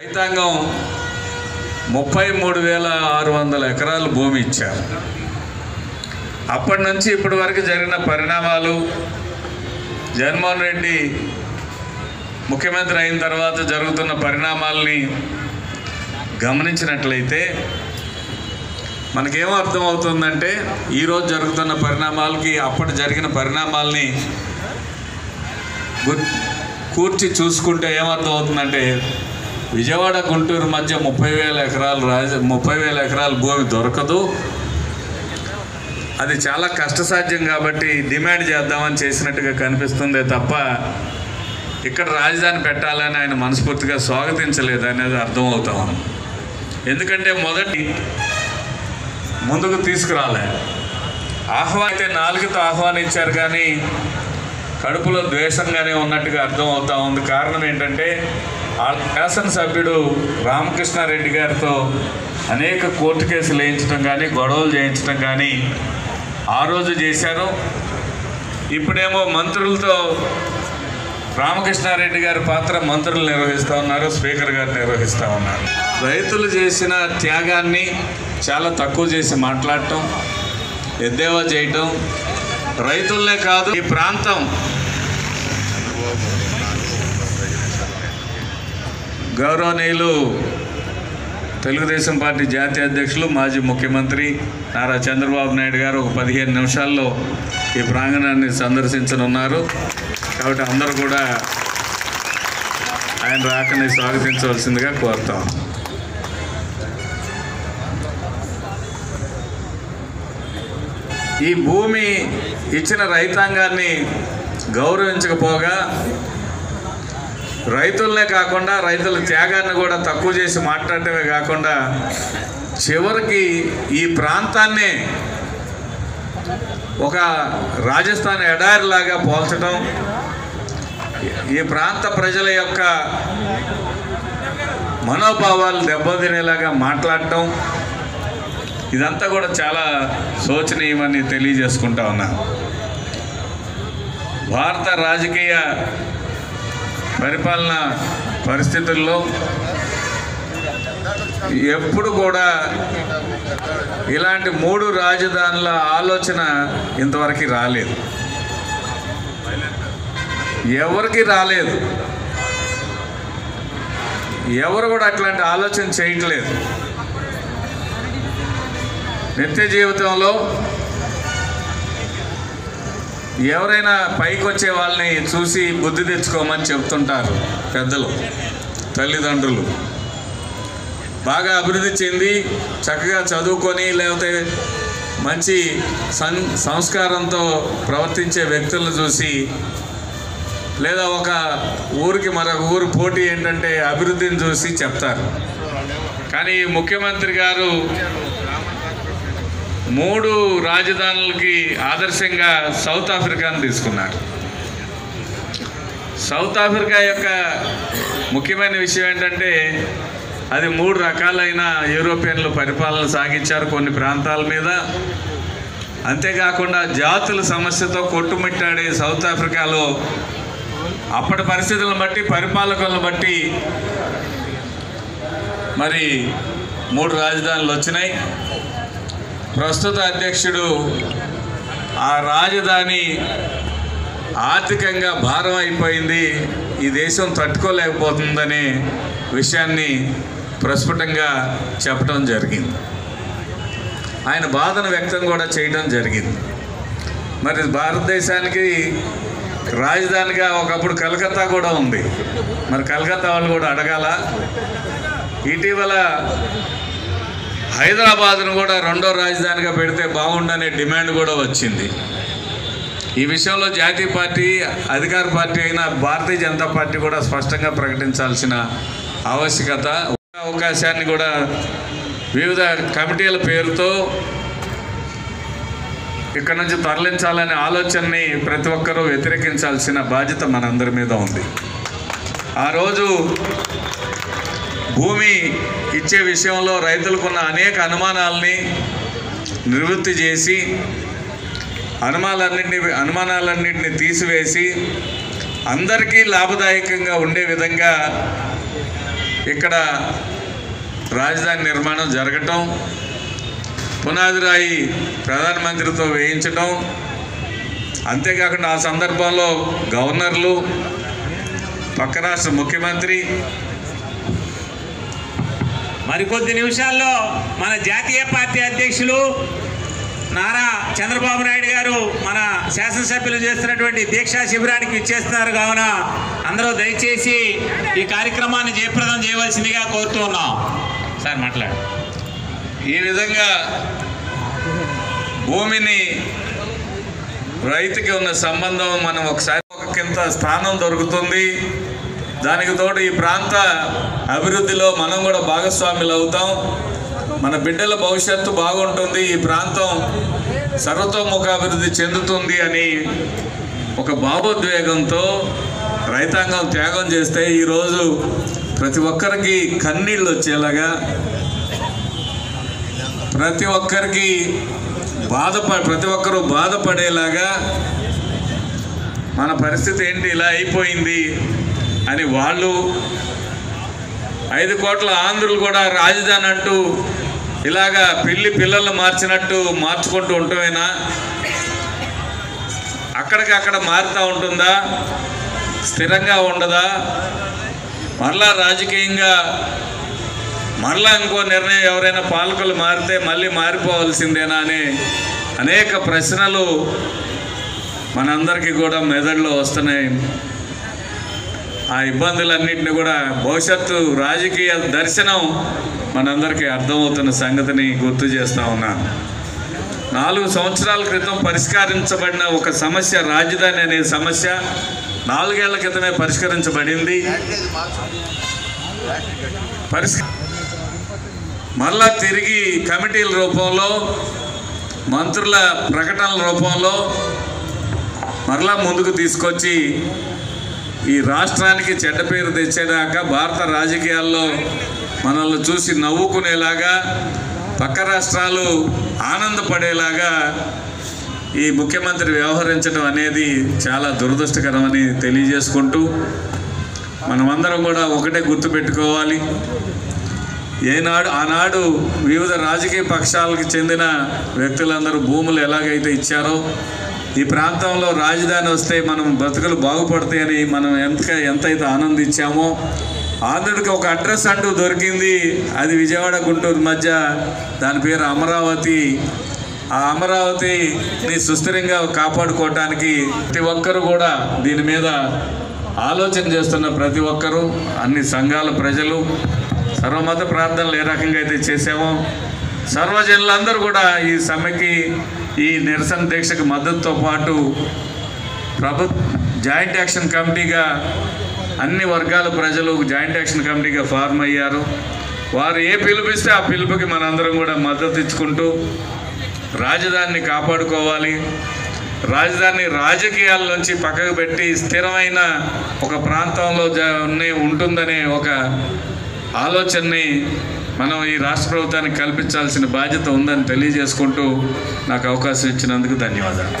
రైతాంగం ముప్పై మూడు వేల ఆరు వందల ఎకరాలు భూమి ఇచ్చారు. అప్పటి నుంచి ఇప్పటి వరకు జరిగిన పరిణామాలు జగన్మోహన్ రెడ్డి ముఖ్యమంత్రి అయిన తర్వాత జరుగుతున్న పరిణామాలని గమనించినట్లయితే మనకేం అర్థమవుతుందంటే ఈరోజు జరుగుతున్న పరిణామాలకి అప్పటి జరిగిన పరిణామాల్ని కూర్చి చూసుకుంటే ఏమర్థమవుతుందంటే విజయవాడ గుంటూరు మధ్య ముప్పై వేల ఎకరాలు రాజ ముప్పై వేల ఎకరాల భూమి దొరకదు. అది చాలా కష్టసాధ్యం కాబట్టి డిమాండ్ చేద్దామని చేసినట్టుగా కనిపిస్తుందే తప్ప ఇక్కడ రాజధాని పెట్టాలని ఆయన మనస్ఫూర్తిగా స్వాగతించలేదు అనేది అర్థమవుతా ఉంది. ఎందుకంటే మొదటి ముందుకు తీసుకురాలే. ఆహ్వానితే నాలుగుతో ఆహ్వానించారు కానీ కడుపులో ద్వేషంగానే ఉన్నట్టుగా అర్థం అవుతా ఉంది. కారణం ఏంటంటే శాసనసభ్యుడు రామకృష్ణారెడ్డి గారితో అనేక కోర్టు కేసులు వేయించడం కానీ గొడవలు చేయించడం కానీ ఆ రోజు చేశారు. ఇప్పుడేమో మంత్రులతో రామకృష్ణారెడ్డి గారి పాత్ర మంత్రులు నిర్వహిస్తూ ఉన్నారు స్పీకర్ గారు నిర్వహిస్తూ ఉన్నారు. రైతులు చేసిన త్యాగాన్ని చాలా తక్కువ చేసి మాట్లాడటం ఎద్దేవా చేయటం రైతులనే కాదు ఈ ప్రాంతం గౌరవనీయులు తెలుగుదేశం పార్టీ జాతీయ అధ్యక్షులు మాజీ ముఖ్యమంత్రి నారా చంద్రబాబు నాయుడు గారు ఒక పదిహేను నిమిషాల్లో ఈ ప్రాంగణాన్ని సందర్శించనున్నారు. కాబట్టి అందరూ కూడా ఆయన రాకని స్వాగతించవలసిందిగా కోరుతాం. ఈ భూమి ఇచ్చిన రైతాంగాన్ని గౌరవించకపోగా రైతులనే కాకుండా రైతుల త్యాగాన్ని కూడా తక్కువ చేసి మాట్లాడటమే కాకుండా చివరికి ఈ ప్రాంతాన్నే ఒక రాజస్థాన్ ఎడారిలాగా పోల్చడం ఈ ప్రాంత ప్రజల యొక్క మనోభావాలు దెబ్బతినేలాగా మాట్లాడటం ఇదంతా కూడా చాలా శోచనీయమని తెలియజేసుకుంటా ఉన్నా. భారత రాజకీయ పరిపాలన పరిస్థితుల్లో ఎప్పుడు కూడా ఇలాంటి మూడు రాజధానుల ఆలోచన ఇంతవరకు రాలేదు. ఎవరికి రాలేదు? ఎవరు కూడా అట్లాంటి ఆలోచన చేయట్లేదు. నిత్య జీవితంలో ఎవరైనా పైకి వచ్చే వాళ్ళని చూసి బుద్ధి తెచ్చుకోమని చెప్తుంటారు పెద్దలు తల్లిదండ్రులు. బాగా అభివృద్ధి చెంది చక్కగా చదువుకొని లేకపోతే మంచి సం సంస్కారంతో ప్రవర్తించే వ్యక్తులను చూసి లేదా ఒక ఊరికి మరొక ఊరు పోటీ ఏంటంటే అభివృద్ధిని చూసి చెప్తారు. కానీ ముఖ్యమంత్రి గారు మూడు రాజధానులకి ఆదర్శంగా సౌత్ ఆఫ్రికాను తీసుకున్నారు. సౌత్ ఆఫ్రికా యొక్క ముఖ్యమైన విషయం ఏంటంటే అది మూడు రకాలైన యూరోపియన్లు పరిపాలన సాగించారు కొన్ని ప్రాంతాల మీద. అంతేకాకుండా జాతుల సమస్యతో కొట్టుమిట్టాడే సౌత్ ఆఫ్రికాలో అప్పటి పరిస్థితులను బట్టి పరిపాలకులను బట్టి మరి మూడు రాజధానులు వచ్చినాయి. ప్రస్తుత అధ్యక్షుడు ఆ రాజధాని ఆర్థికంగా భారం అయిపోయింది. ఈ దేశం తట్టుకోలేకపోతుందనే విషయాన్ని ప్రస్ఫుటంగా చెప్పడం జరిగింది. ఆయన బాధను వ్యక్తం కూడా చేయడం జరిగింది. మరి భారతదేశానికి రాజధానిగా ఒకప్పుడు కలకత్తా కూడా ఉంది. మరి కలకత్తా వాళ్ళు కూడా అడగాల ఇటీవల హైదరాబాద్ను కూడా రెండో రాజధానిగా పెడితే బాగుండనే డిమాండ్ కూడా వచ్చింది. ఈ విషయంలో జాతీయ పార్టీ అధికార పార్టీ అయిన భారతీయ జనతా పార్టీ కూడా స్పష్టంగా ప్రకటించాల్సిన ఆవశ్యకత అవకాశాన్ని కూడా వివిధ కమిటీల పేరుతో ఇక్కడ నుంచి తరలించాలనే ఆలోచనని ప్రతి ఒక్కరూ వ్యతిరేకించాల్సిన బాధ్యత మనందరి మీద ఉంది. ఆ రోజు భూమి ఇచ్చే విషయంలో రైతులకున్న అనేక అనుమానాలని నివృత్తి చేసి అనుమానాలన్నింటినీ అనుమానాలన్నింటినీ తీసివేసి అందరికీ లాభదాయకంగా ఉండే విధంగా ఇక్కడ రాజధాని నిర్మాణం జరగటం పునాది రాయి ప్రధానమంత్రితో వేయించడం అంతేకాకుండా ఆ సందర్భంలో గవర్నర్లు పక్క రాష్ట్ర ముఖ్యమంత్రి మరికొద్ది నిమిషాల్లో మన జాతీయ పార్టీ అధ్యక్షులు నారా చంద్రబాబు నాయుడు గారు మన శాసనసభ్యులు చేస్తున్నటువంటి దీక్షా శిబిరానికి ఇచ్చేస్తున్నారు కావున అందరూ దయచేసి ఈ కార్యక్రమాన్ని జయప్రదం చేయవలసిందిగా కోరుతూ ఉన్నాం. సార్ మాట్లాడు ఈ విధంగా భూమిని రైతుకి ఉన్న సంబంధం మనం ఒకసారి ఒక కింద స్థానం దొరుకుతుంది. దానికి తోడు ఈ ప్రాంత అభివృద్ధిలో మనం కూడా భాగస్వాములు అవుతాం. మన బిడ్డల భవిష్యత్తు బాగుంటుంది. ఈ ప్రాంతం సర్వతోముఖ అభివృద్ధి చెందుతుంది అని ఒక భావోద్వేగంతో రైతాంగం త్యాగం చేస్తే ఈరోజు ప్రతి ఒక్కరికి కన్నీళ్ళు వచ్చేలాగా ప్రతి ఒక్కరికి బాధప ప్రతి ఒక్కరూ బాధపడేలాగా మన పరిస్థితి ఏంటి? ఇలా అయిపోయింది అని వాళ్ళు ఐదు కోట్ల ఆంధ్రులు కూడా రాజధాని అంటూ ఇలాగా పిల్లి పిల్లలు మార్చినట్టు మార్చుకుంటూ ఉండటమేనా? అక్కడికి అక్కడ మారుతూ ఉంటుందా? స్థిరంగా ఉండదా? మరలా రాజకీయంగా మరలా ఇంకో నిర్ణయం ఎవరైనా పాలకులు మారితే మళ్ళీ మారిపోవాల్సిందేనా అనే అనేక ప్రశ్నలు మనందరికీ కూడా మెదడులో వస్తున్నాయి. ఆ ఇబ్బందులన్నింటినీ కూడా భవిష్యత్తు రాజకీయ దర్శనం మనందరికీ అర్థమవుతున్న సంగతిని గుర్తు చేస్తా ఉన్నాను నాలుగు సంవత్సరాల క్రితం పరిష్కరించబడిన ఒక సమస్య రాజధాని అనే సమస్య నాలుగేళ్ళ క్రితమే పరిష్కరించబడింది. పరిష్క మళ్ళా తిరిగి కమిటీల రూపంలో మంత్రుల ప్రకటనల రూపంలో మరలా ముందుకు తీసుకొచ్చి ఈ రాష్ట్రానికి చెడ్డ పేరు తెచ్చేదాకా భారత రాజకీయాల్లో మనల్ని చూసి నవ్వుకునేలాగా పక్క రాష్ట్రాలు ఆనందపడేలాగా ఈ ముఖ్యమంత్రి వ్యవహరించడం అనేది చాలా దురదృష్టకరమని తెలియజేసుకుంటూ మనమందరం కూడా ఒకటే గుర్తుపెట్టుకోవాలి. ఏనాడు ఆనాడు వివిధ రాజకీయ పక్షాలకు చెందిన వ్యక్తులందరూ భూములు ఎలాగైతే ఇచ్చారో ఈ ప్రాంతంలో రాజధాని వస్తే మనం బ్రతుకులు బాగుపడతాయని మనం ఎంత ఎంతైతే ఆనందించామో ఆంధ్రుడికి ఒక అడ్రస్ అంటూ దొరికింది. అది విజయవాడ గుంటూరు మధ్య. దాని పేరు అమరావతి. ఆ అమరావతిని సుస్థిరంగా కాపాడుకోవటానికి ప్రతి ఒక్కరు కూడా దీని మీద ఆలోచన చేస్తున్న ప్రతి ఒక్కరూ అన్ని సంఘాల ప్రజలు సర్వమత ప్రార్థనలు ఏ రకంగా అయితే చేసామో సర్వజనులందరూ కూడా ఈ సమ్మెకి ఈ నిరసన దీక్షకు మద్దతుతో పాటు ప్రభు జాయింట్ యాక్షన్ కమిటీగా అన్ని వర్గాల ప్రజలు జాయింట్ యాక్షన్ కమిటీగా ఫార్మ్ అయ్యారు. వారు ఏ పిలుపిస్తే ఆ పిలుపుకి మనందరం కూడా మద్దతు ఇచ్చుకుంటూ రాజధానిని కాపాడుకోవాలి. రాజధాని రాజకీయాల నుంచి పక్కకు పెట్టి స్థిరమైన ఒక ప్రాంతంలో ఉంటుందనే ఒక ఆలోచనని మనం ఈ రాష్ట్ర ప్రభుత్వానికి కల్పించాల్సిన బాధ్యత ఉందని తెలియజేసుకుంటూ నాకు అవకాశం ఇచ్చినందుకు ధన్యవాదాలు.